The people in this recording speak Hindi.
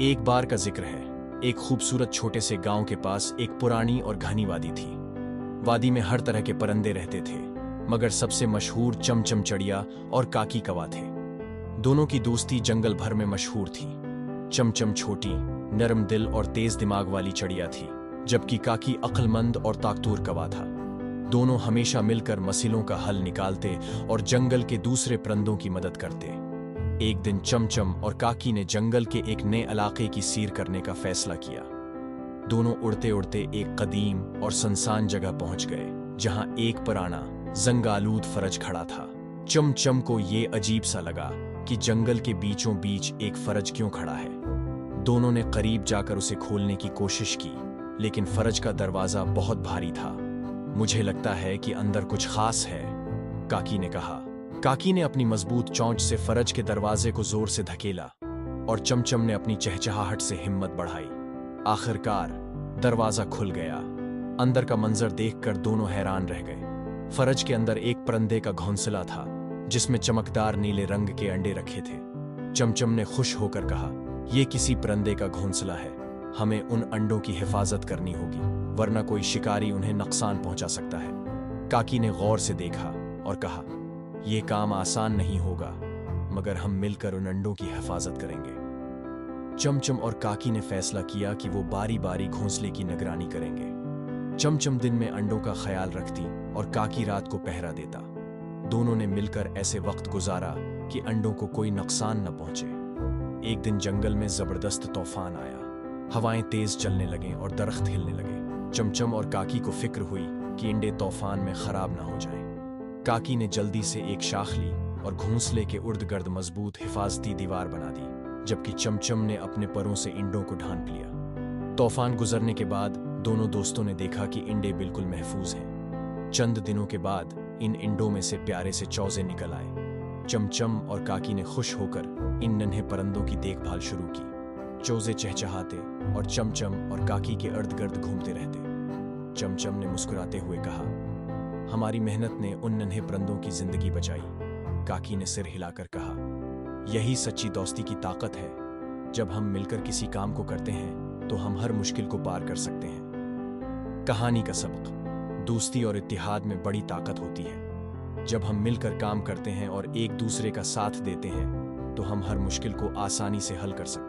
एक बार का ज़िक्र है। एक खूबसूरत छोटे से गाँव के पास एक पुरानी और घनी वादी थी। वादी में हर तरह के परंदे रहते थे, मगर सबसे मशहूर चमचम चड़िया और काकी कवा थे। दोनों की दोस्ती जंगल भर में मशहूर थी। चमचम छोटी, नरम दिल और तेज दिमाग वाली चड़िया थी, जबकि काकी अक्लमंद और ताकतूर कवा था। दोनों हमेशा मिलकर मसीलों का हल निकालते और जंगल के दूसरे परंदों की मदद करते। एक दिन चमचम और काकी ने जंगल के एक नए इलाके की सीर करने का फैसला किया। दोनों उड़ते उड़ते एक कदीम और सनसान जगह पहुँच गए, जहाँ एक पुराना, जंगालूद फरज खड़ा था। चमचम को ये अजीब सा लगा कि जंगल के बीचों बीच एक फरज क्यों खड़ा है। दोनों ने करीब जाकर उसे खोलने की कोशिश की, लेकिन फरज का दरवाज़ा बहुत भारी था। मुझे लगता है कि अंदर कुछ खास है, काकी ने कहा। काकी ने अपनी मज़बूत चौंच से फरज के दरवाजे को ज़ोर से धकेला और चमचम ने अपनी चहचहाहट से हिम्मत बढ़ाई। आखिरकार, दरवाज़ा खुल गया। अंदर का मंजर देखकर दोनों हैरान रह गए। फरज के अंदर एक परंदे का घोंसला था, जिसमें चमकदार नीले रंग के अंडे रखे थे। चमचम ने खुश होकर कहा यह किसी परंदे का घोंसला है। हमें उन अंडों की हिफाजत करनी होगी, वरना कोई शिकारी उन्हें नुकसान पहुँचा सकता है। काकी ने गौर से देखा और कहा ये काम आसान नहीं होगा, मगर हम मिलकर उन अंडों की हिफाजत करेंगे। चमचम और काकी ने फैसला किया कि वो बारी बारी घोंसले की निगरानी करेंगे। चमचम दिन में अंडों का ख्याल रखती और काकी रात को पहरा देता। दोनों ने मिलकर ऐसे वक्त गुजारा कि अंडों को कोई नुकसान न पहुँचे। एक दिन जंगल में ज़बरदस्त तूफ़ान आया। हवाएँ तेज चलने लगे और दरख्त हिलने लगे। चमचम और काकी को फ़िक्र हुई कि इंडे तूफ़ान में खराब ना हो जाएँ। काकी ने जल्दी से एक शाख ली और घोंसले के उर्द गर्द मज़बूत हिफाजती दीवार बना दी, जबकि चमचम ने अपने परों से इंडों को ढांप लिया। तूफ़ान गुजरने के बाद दोनों दोस्तों ने देखा कि इंडे बिल्कुल महफूज हैं। चंद दिनों के बाद इन इंडों में से प्यारे से चौजे निकल आए। चमचम और काकी ने खुश होकर इन नन्हे परंदों की देखभाल शुरू की। चौजे चहचहाते और चमचम और काकी के अर्द गर्द घूमते रहते। चमचम ने मुस्कुराते हुए कहा हमारी मेहनत ने उन नन्हे परंदों की ज़िंदगी बचाई, काकी ने सिर हिलाकर कहा, यही सच्ची दोस्ती की ताकत है। जब हम मिलकर किसी काम को करते हैं तो हम हर मुश्किल को पार कर सकते हैं। कहानी का सबक, दोस्ती और इतिहाद में बड़ी ताकत होती है। जब हम मिलकर काम करते हैं और एक दूसरे का साथ देते हैं तो हम हर मुश्किल को आसानी से हल कर सकते हैं।